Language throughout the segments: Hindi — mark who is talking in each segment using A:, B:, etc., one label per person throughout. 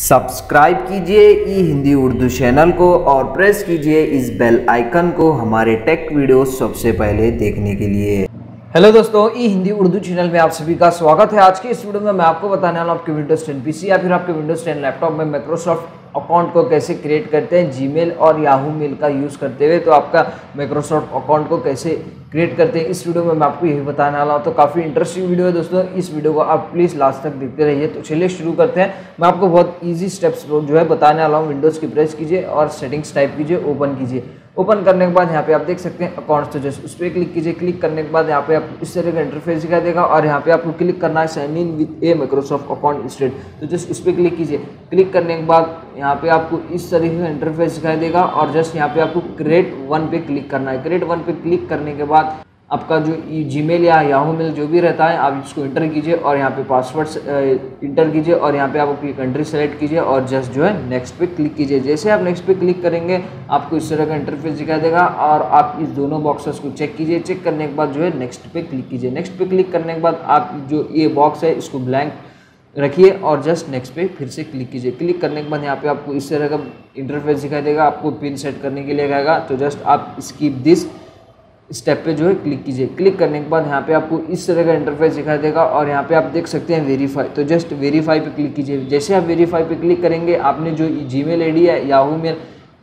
A: सब्सक्राइब कीजिए ई हिंदी उर्दू चैनल को और प्रेस कीजिए इस बेल आइकन को हमारे टेक वीडियो सबसे पहले देखने के लिए।
B: हेलो दोस्तों, ई हिंदी उर्दू चैनल में आप सभी का स्वागत है। आज के इस वीडियो में मैं आपको बताने वाला हूँ आपके विंडोज़ 10 पीसी या फिर आपके विंडोज़ 10 लैपटॉप में माइक्रोसॉफ्ट अकाउंट को कैसे क्रिएट करते हैं जीमेल और याहू मेल का यूज़ करते हुए। तो आपका माइक्रोसॉफ्ट अकाउंट को कैसे क्रिएट करते हैं, इस वीडियो में मैं आपको यही बताने वाला हूँ। तो काफ़ी इंटरेस्टिंग वीडियो है दोस्तों, इस वीडियो को आप प्लीज़ लास्ट तक देखते रहिए। तो चलिए शुरू करते हैं। मैं आपको बहुत ईजी स्टेप्स जो है बताने वाला हूँ। विंडोज़ की प्रेस कीजिए और सेटिंग्स टाइप कीजिए ओपन कीजिए। ओपन करने के बाद यहाँ पे आप देख सकते हैं अकाउंट्स तो जस्ट उस पर क्लिक कीजिए, क्लिक करने के बाद यहाँ पे आप इस तरह का इंटरफेस दिखाई देगा और यहाँ पे आपको क्लिक करना है sign in with a Microsoft account state तो जस्ट उस पर क्लिक कीजिए। क्लिक करने के बाद यहाँ पे आपको इस तरीके का इंटरफेस दिखाई देगा और जस्ट यहाँ पे आपको क्रिएट वन पे क्लिक करना है। क्रिएट वन पे क्लिक करने के बाद आपका जो जी मेल या याहू मेल जो भी रहता है, आप इसको इंटर कीजिए और यहाँ पे पासवर्ड इंटर कीजिए और यहाँ पे आप अपनी कंट्री सेलेक्ट कीजिए और जस्ट जो है नेक्स्ट पे क्लिक कीजिए। जैसे आप नेक्स्ट पे क्लिक करेंगे, आपको इस तरह का इंटरफेस दिखाई देगा और आप इस दोनों बॉक्सेस को चेक कीजिए। चेक करने के बाद जो है नेक्स्ट पे क्लिक कीजिए। नेक्स्ट पे क्लिक करने के बाद आप जो ये बॉक्स है, इसको ब्लैंक रखिए और जस्ट नेक्स्ट पे फिर से क्लिक कीजिए। क्लिक करने के बाद यहाँ पे आपको इस तरह का इंटरफेस दिखाई देगा, आपको पिन सेट करने के लिए कहेगा। तो जस्ट आप स्कीप दिस स्टेप पे जो है क्लिक कीजिए। क्लिक करने के बाद यहाँ पे आपको इस तरह का इंटरफेस दिखाई देगा और यहाँ पे आप देख सकते हैं वेरीफाई तो जस्ट वेरीफाई पे क्लिक कीजिए। जैसे आप वेरीफाई पे क्लिक करेंगे, आपने जो जी मेल है याहू मेल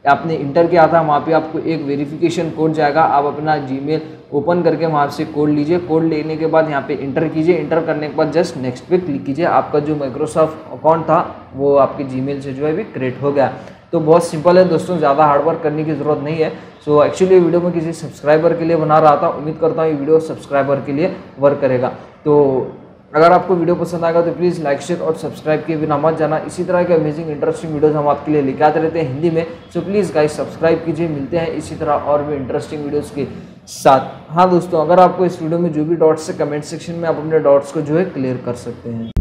B: आपने इंटर किया था, वहाँ पे आपको एक वेरिफिकेशन कोड जाएगा। आप अपना जी ओपन करके वहाँ से कोड लीजिए। कोड लेने के बाद यहाँ पे इंटर कीजिए। इंटर करने के बाद जस्ट नेक्स्ट पे क्लिक कीजिए। आपका जो माइक्रोसॉफ्ट अकाउंट था, वो आपके जी से जो है भी क्रिएट हो गया। तो बहुत सिंपल है दोस्तों, ज़्यादा हार्डवर्क करने की ज़रूरत नहीं है। सो एक्चुअली वीडियो मैं किसी सब्सक्राइबर के लिए बना रहा था, उम्मीद करता हूँ ये वीडियो सब्सक्राइबर के लिए वर्क करेगा। तो अगर आपको वीडियो पसंद आएगा तो प्लीज़ लाइक शेयर और सब्सक्राइब किए बिना मत जाना। इसी तरह के अमेजिंग इंटरेस्टिंग वीडियोस हम आपके लिए लेके आते रहते हैं हिंदी में। सो प्लीज़ गाइस सब्सक्राइब कीजिए, मिलते हैं इसी तरह और भी इंटरेस्टिंग वीडियोस के साथ। हाँ दोस्तों, अगर आपको इस वीडियो में जो भी डॉट्स है कमेंट सेक्शन में आप अपने डॉट्स को जो है क्लियर कर सकते हैं।